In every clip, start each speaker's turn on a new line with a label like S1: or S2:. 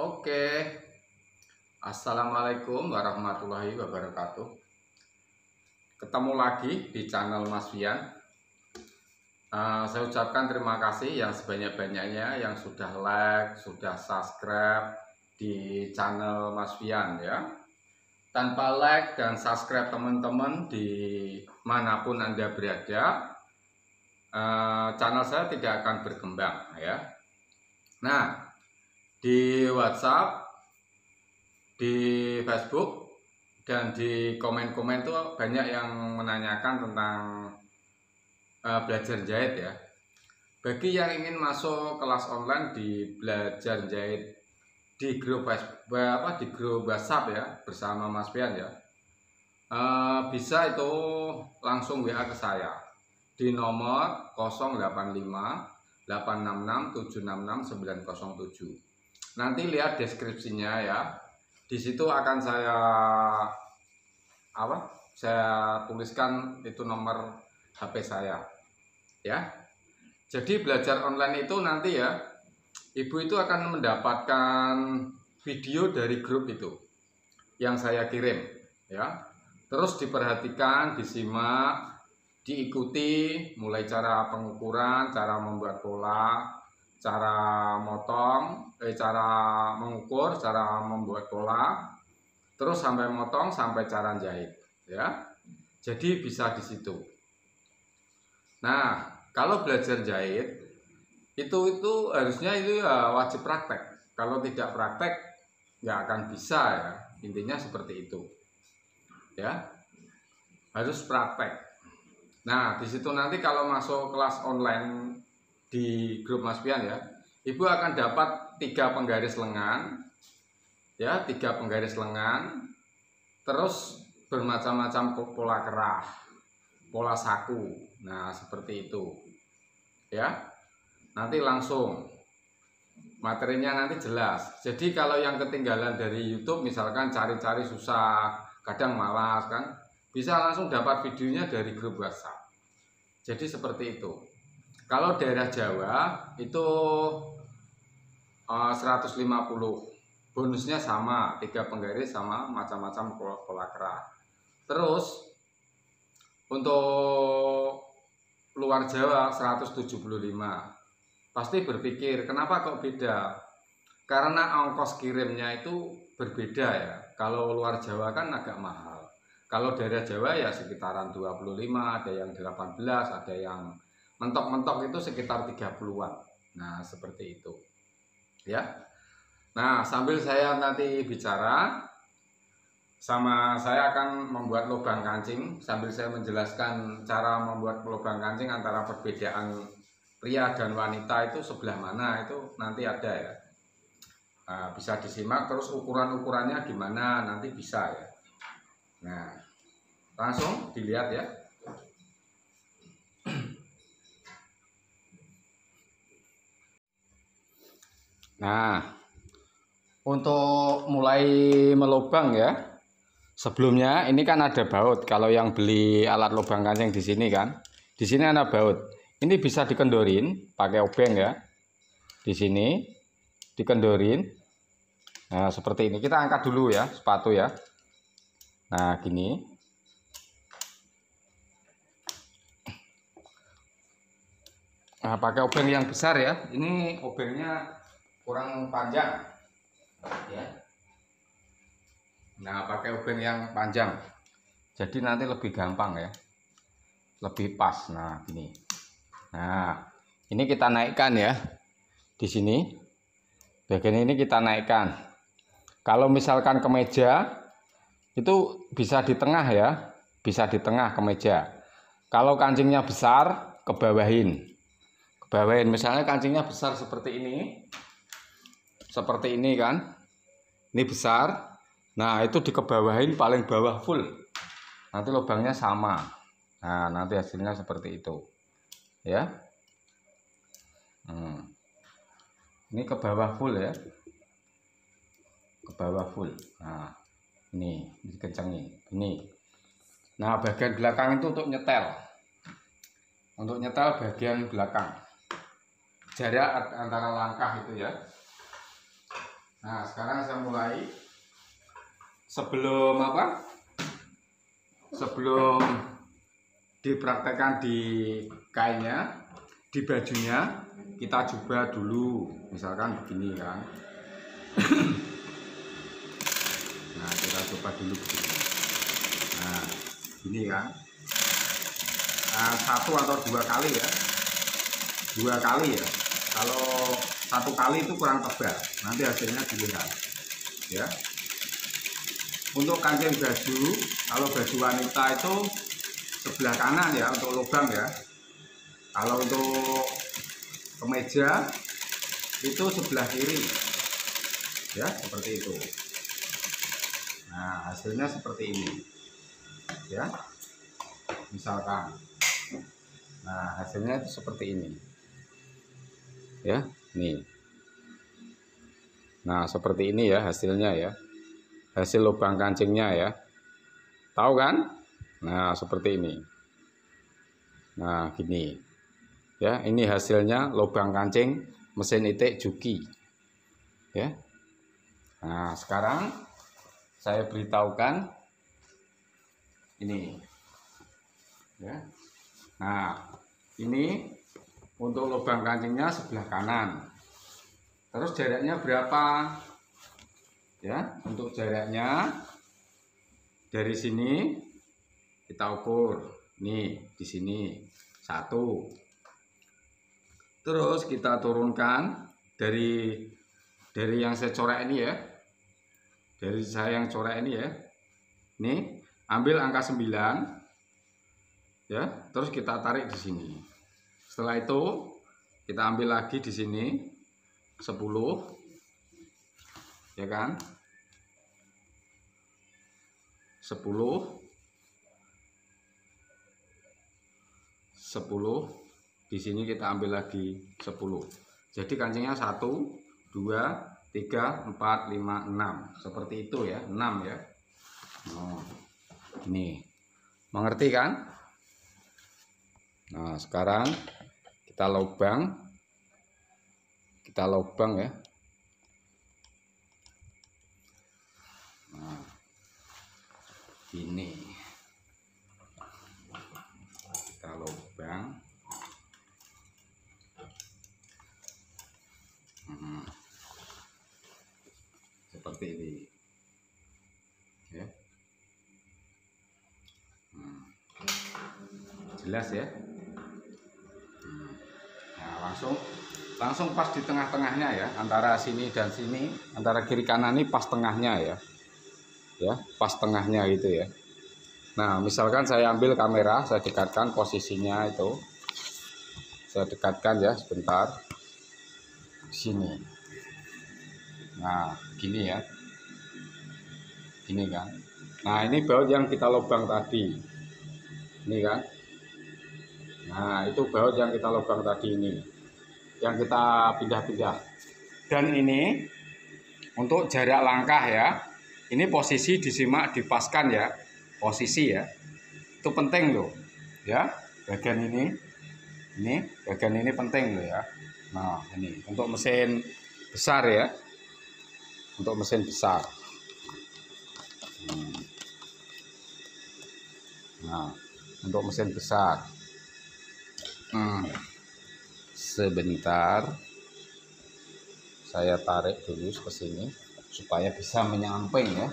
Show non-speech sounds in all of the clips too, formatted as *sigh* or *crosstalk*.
S1: Oke, Assalamualaikum warahmatullahi wabarakatuh. Ketemu lagi di channel Mas Fian. Uh, saya ucapkan terima kasih yang sebanyak-banyaknya yang sudah like, sudah subscribe di channel Mas Fian ya. Tanpa like dan subscribe teman-teman di mana pun Anda berada, uh, channel saya tidak akan berkembang ya. Nah, di WhatsApp, di Facebook, dan di komen-komen tuh banyak yang menanyakan tentang uh, belajar jahit ya. Bagi yang ingin masuk kelas online di belajar jahit di grup apa di grup WhatsApp ya bersama Mas Pian ya, uh, bisa itu langsung WA ke saya di nomor 085 866 766 907 nanti lihat deskripsinya ya. Di situ akan saya apa saya tuliskan itu nomor HP saya ya. Jadi belajar online itu nanti ya ibu itu akan mendapatkan video dari grup itu yang saya kirim ya. Terus diperhatikan disimak diikuti mulai cara pengukuran cara membuat pola cara motong, eh, cara mengukur, cara membuat pola, terus sampai motong sampai cara jahit, ya. Jadi bisa di situ. Nah, kalau belajar jahit itu itu harusnya itu ya wajib praktek. Kalau tidak praktek nggak akan bisa ya. Intinya seperti itu. Ya. Harus praktek. Nah, di situ nanti kalau masuk kelas online di grup Mas Pian ya, Ibu akan dapat tiga penggaris lengan, ya tiga penggaris lengan, terus bermacam-macam pola kerah, pola saku, nah seperti itu, ya. Nanti langsung materinya nanti jelas. Jadi kalau yang ketinggalan dari YouTube misalkan cari-cari susah, kadang malas kan, bisa langsung dapat videonya dari grup WhatsApp. Jadi seperti itu. Kalau daerah Jawa itu uh, 150 bonusnya sama tiga penggaris sama macam-macam pola, pola kerah. Terus untuk luar Jawa 175 pasti berpikir kenapa kok beda? Karena ongkos kirimnya itu berbeda ya. Kalau luar Jawa kan agak mahal. Kalau daerah Jawa ya sekitaran 25 ada yang 18 ada yang mentok-mentok itu sekitar 30-an nah seperti itu. Ya. Nah sambil saya nanti bicara sama saya akan membuat lubang kancing. Sambil saya menjelaskan cara membuat lubang kancing antara perbedaan pria dan wanita itu sebelah mana itu nanti ada ya. Nah, bisa disimak. Terus ukuran-ukurannya gimana nanti bisa ya. Nah langsung dilihat ya Nah, untuk mulai melubang ya, sebelumnya ini kan ada baut. Kalau yang beli alat lubang kancing di sini kan, di sini ada baut. Ini bisa dikendorin pakai obeng ya. Di sini dikendorin. Nah, seperti ini. Kita angkat dulu ya sepatu ya. Nah, gini. Nah, pakai obeng yang besar ya. Ini obengnya kurang panjang. Ya. Nah pakai ubin yang panjang. Jadi nanti lebih gampang ya. Lebih pas. Nah gini. Nah ini kita naikkan ya. Di sini. Bagian ini kita naikkan. Kalau misalkan kemeja itu bisa di tengah ya. Bisa di tengah kemeja. Kalau kancingnya besar kebawahin. Kebawahin. Misalnya kancingnya besar seperti ini seperti ini kan? Ini besar. Nah itu dikebawahin paling bawah full. Nanti lubangnya sama. Nah nanti hasilnya seperti itu. Ya. Hmm. ini ke bawah full ya. Ke bawah full. Nah ini dikencengi ini. Nah bagian belakang itu untuk nyetel. Untuk nyetel bagian belakang. Jarak antara langkah itu ya Nah, sekarang saya mulai sebelum apa? Sebelum dipraktekkan di kainnya, di bajunya, kita coba dulu. Misalkan begini kan. nah, kita coba dulu begini. Nah, ini kan. Nah, satu atau dua kali ya. Dua kali ya. Kalau satu kali itu kurang tebal. Nanti hasilnya dilihat. Ya. Untuk kancing baju kalau baju wanita itu sebelah kanan ya untuk lubang ya. Kalau untuk kemeja itu sebelah kiri. Ya seperti itu. Nah hasilnya seperti ini. Ya. Misalkan. Nah hasilnya itu seperti ini. Ya nih. Nah seperti ini ya hasilnya ya. Hasil lubang kancingnya ya. Tahu kan? Nah seperti ini. Nah gini. Ya ini hasilnya lubang kancing mesin itik juki. Ya. Nah sekarang saya beritahukan ini. Ya. Nah ini untuk lubang kancingnya sebelah kanan. Terus jaraknya berapa? Ya untuk jaraknya dari sini kita ukur. Nih di sini. Satu. Terus kita turunkan dari dari yang saya coret ini ya. Dari saya yang coret ini ya. Nih ambil angka 9 ya terus kita tarik di sini setelah itu kita ambil lagi di sini 10 ya kan? 10 10 di sini kita ambil lagi 10 jadi kancingnya 1 2 3 4 5 6 seperti itu ya 6 ya. Oh, ini. Mengerti kan? Nah sekarang kita lubang kita lubang ya. Nah ini. Kita lubang hmm. seperti ini. Ya. Hmm. jelas ya langsung langsung pas di tengah-tengahnya ya antara sini dan sini antara kiri kanan ini pas tengahnya ya. Ya pas tengahnya gitu ya. Nah misalkan saya ambil kamera saya dekatkan posisinya itu. Saya dekatkan ya sebentar. Sini. Nah gini ya. Gini kan. Nah ini baut yang kita lubang tadi. Ini kan. Nah itu baut yang kita lubang tadi ini yang kita pindah-pindah. Dan ini untuk jarak langkah ya ini posisi disimak dipaskan ya posisi ya. Itu penting loh ya. Bagian ini ini bagian ini penting loh ya. Nah ini untuk mesin besar ya. Untuk mesin besar. Hmm. nah untuk mesin besar. Hmm sebentar. Saya tarik dulu ke sini supaya bisa menyamping ya.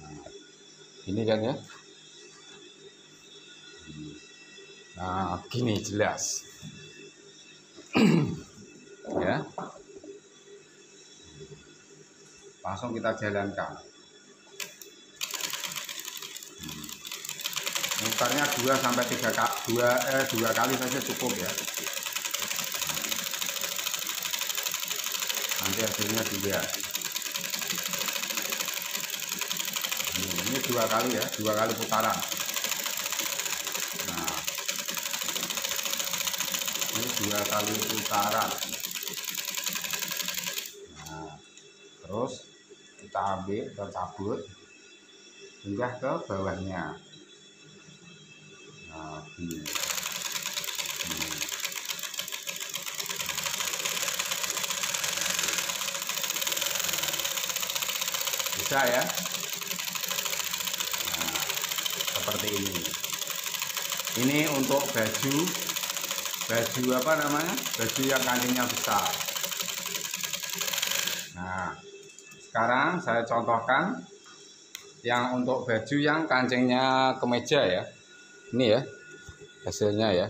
S1: Nah, ini kan ya. Nah gini jelas. *clears throat* Ya. Langsung kita jalankan mutarnya 2 sampai 3 dua eh, dua kali saja cukup ya. Nanti hasilnya dilihat ini, ini dua kali ya dua kali putaran. Nah. Ini dua kali putaran. Nah. Terus kita ambil dan cabut hingga ke bawahnya Hmm. bisa ya? Nah, seperti ini. Ini untuk baju baju apa namanya? Baju yang kancingnya besar. Nah sekarang saya contohkan yang untuk baju yang kancingnya kemeja ya. Ini ya hasilnya ya.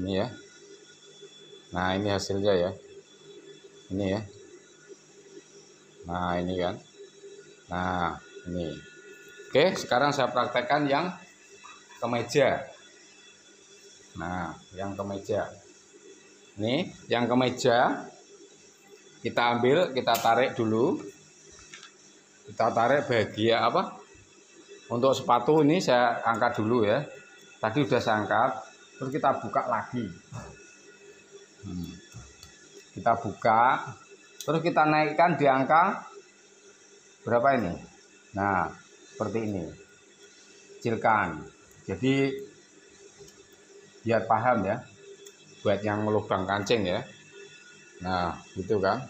S1: Ini ya. Nah ini hasilnya ya. Ini ya. Nah ini kan. Nah ini. Oke sekarang saya praktekkan yang kemeja. Nah yang kemeja. Ini yang kemeja. Kita ambil kita tarik dulu. Kita tarik bagian apa? Untuk sepatu ini saya angkat dulu ya tadi udah saya angkat terus kita buka lagi. Hmm. kita buka terus kita naikkan di angka berapa ini? Nah seperti ini. Kecilkan. Jadi biar paham ya buat yang melubang kancing ya. Nah gitu kan?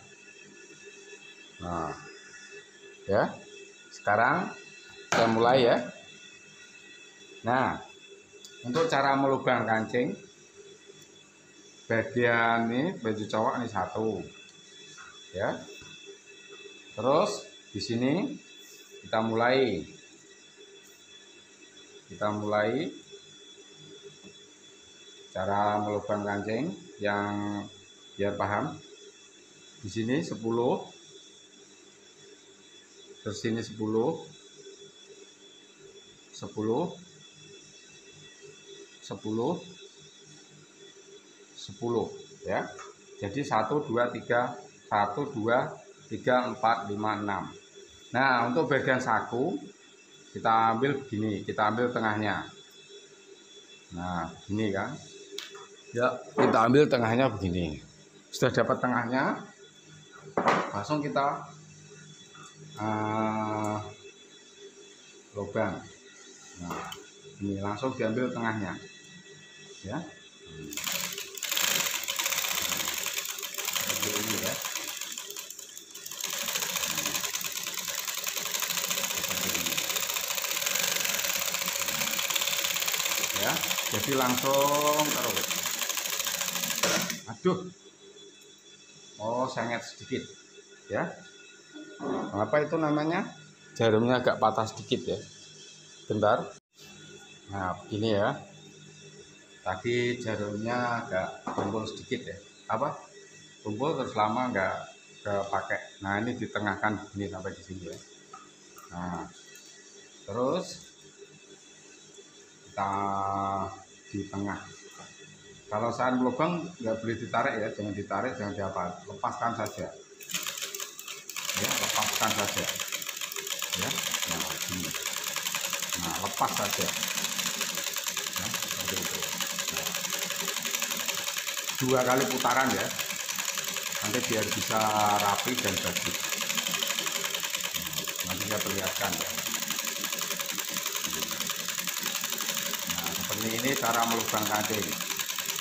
S1: Nah ya. Sekarang saya mulai ya. Nah untuk cara melubang kancing bagian ini baju cowok ini satu ya. Terus di sini kita mulai. Kita mulai cara melubang kancing yang biar paham. Di sini 10 terus sini 10 10 10 10 ya. Jadi 1 2 3 1 2 3 4 5 6 nah untuk bagian saku kita ambil begini kita ambil tengahnya. Nah ini kan? Ya kita ambil tengahnya begini. Sudah dapat tengahnya langsung kita uh, lubang. Nah ini langsung diambil tengahnya ya. Seperti ini ya. Ya jadi langsung taruh. Aduh. Oh sangat sedikit ya. Apa itu namanya? Jarumnya agak patah sedikit ya. Bentar. Nah begini ya tadi jarumnya agak tumpul sedikit ya. Apa? Tumpul terus lama enggak kepakai nah ini ditengahkan begini sampai di sini ya. Nah terus kita di tengah kalau saat lubang nggak boleh ditarik ya jangan ditarik jangan diapa lepaskan saja. Ya lepaskan saja. Ya nah ini nah lepas saja. Nah, seperti itu dua kali putaran ya. Nanti biar bisa rapi dan bagus. Nanti saya perlihatkan ya. Seperti ini cara melubang kancing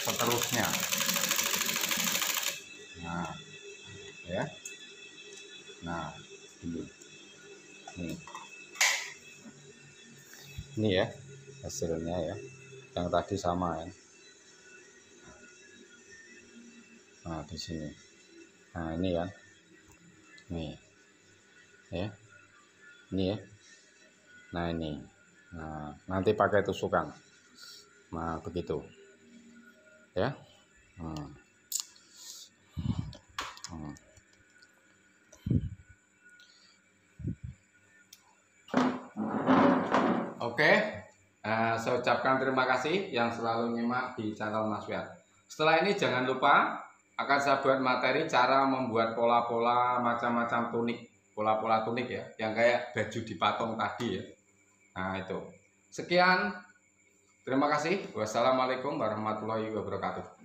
S1: seterusnya. Nah ya. Nah ini. Ini ini ya hasilnya ya. Yang tadi sama ya nah di sini. Nah ini kan. Nih. Ya. Ini ya. Nah ini. Nah nanti pakai tusukan. Nah begitu. Ya. Hmm. Hmm. Oke, uh, saya ucapkan terima kasih yang selalu nyimak di channel Mas Wiat. Setelah ini jangan lupa akan saya buat materi cara membuat pola-pola macam-macam tunik, pola-pola tunik ya, yang kayak baju dipatung tadi ya. Nah itu. Sekian Terima kasih. Wassalamualaikum warahmatullahi wabarakatuh.